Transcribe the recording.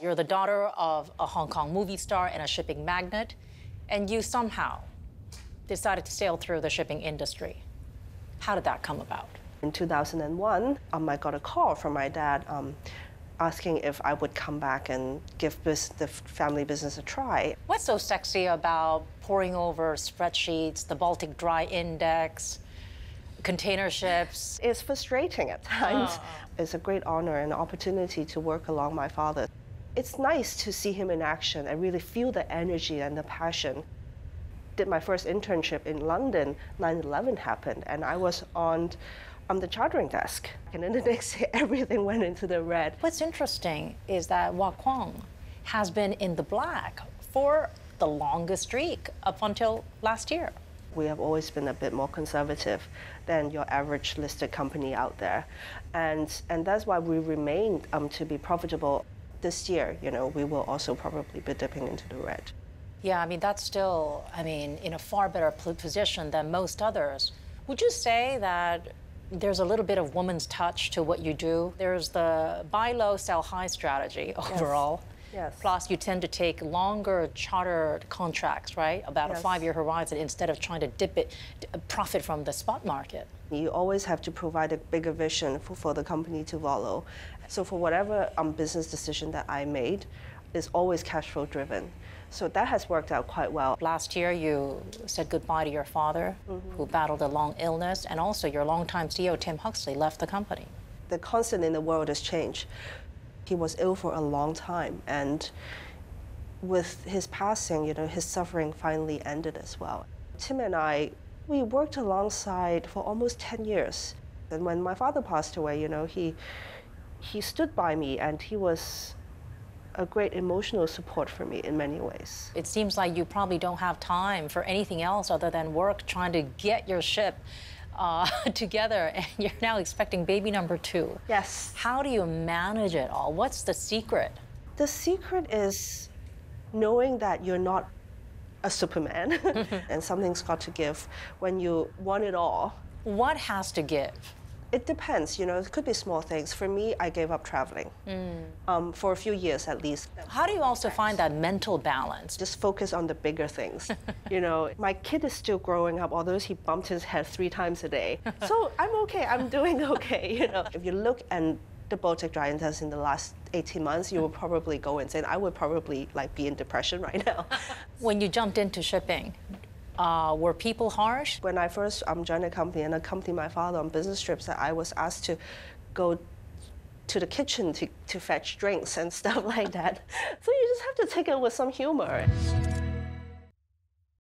You're the daughter of a Hong Kong movie star and a shipping magnate, and you somehow decided to sail through the shipping industry. How did that come about? In 2001, um, I got a call from my dad um, asking if I would come back and give this, the family business a try. What's so sexy about poring over spreadsheets, the Baltic Dry Index, container ships? It's frustrating at times. Oh. It's a great honor and opportunity to work along my father. It's nice to see him in action and really feel the energy and the passion. Did my first internship in London, 9 11 happened, and I was on on the chartering desk. And then the next day, everything went into the red. What's interesting is that Wah Kwong has been in the black for the longest streak up until last year. We have always been a bit more conservative than your average listed company out there. And, and that's why we remain um, to be profitable this year. You know, we will also probably be dipping into the red. Yeah, I mean, that's still, I mean, in a far better position than most others. Would you say that there's a little bit of woman's touch to what you do. There's the buy low, sell high strategy overall. Yes. Yes. Plus, you tend to take longer charter contracts, right? About yes. a five-year horizon instead of trying to dip it, profit from the spot market. You always have to provide a bigger vision for, for the company to follow. So for whatever um, business decision that I made, is always cash flow driven. So that has worked out quite well. Last year, you said goodbye to your father, mm-hmm. who battled a long illness, and also your longtime CEO, Tim Huxley, left the company. The constant in the world has changed. He was ill for a long time, and with his passing, you know, his suffering finally ended as well. Tim and I, we worked alongside for almost 10 years. And when my father passed away, you know, he he stood by me and he was a great emotional support for me in many ways. It seems like you probably don't have time for anything else other than work trying to get your ship uh, together, and you're now expecting baby number two. Yes. How do you manage it all? What's the secret? The secret is knowing that you're not a Superman and something's got to give when you want it all. What has to give? It depends, you know, it could be small things. For me, I gave up traveling mm. um, for a few years at least. How do you also find that mental balance? Just focus on the bigger things. you know, my kid is still growing up, although he bumped his head three times a day. so I'm okay, I'm doing okay, you know. If you look and the Baltic Dry Index in the last 18 months, you will probably go insane. I would probably like be in depression right now. when you jumped into shipping, uh, were people harsh? When I first um, joined the company and accompanied my father on business trips, I was asked to go to the kitchen to, to fetch drinks and stuff like that. So you just have to take it with some humor.